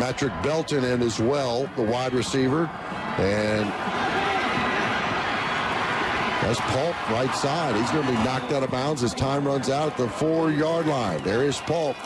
Patrick Belton in as well, the wide receiver. And that's Paulk right side. He's going to be knocked out of bounds as time runs out at the four-yard line. There is Paulk.